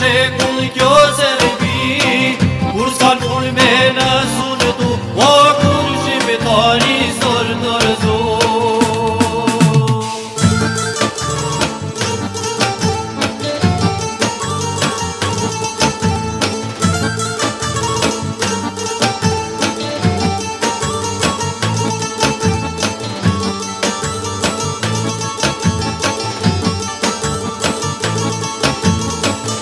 Gözü kul gözü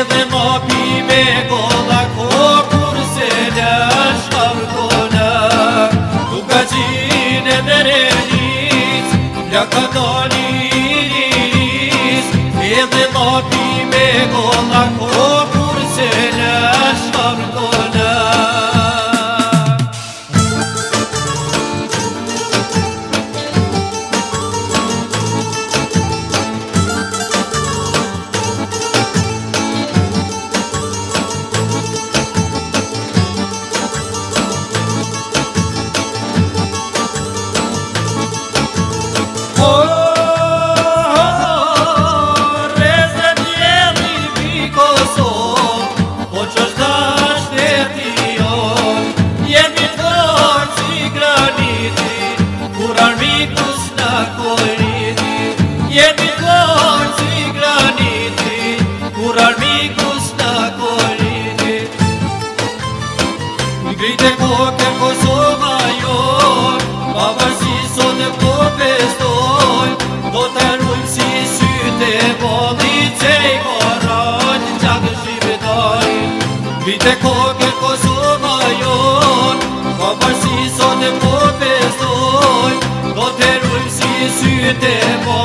edhe ma pi me kolla kor kur se në shkardona Tu ka qine dhe renic, nga ka doni i edhe ma me kolla Dhe kokë e Kosova Po Ma përsi sot e po pestoj Do të rrujmë si sytë e po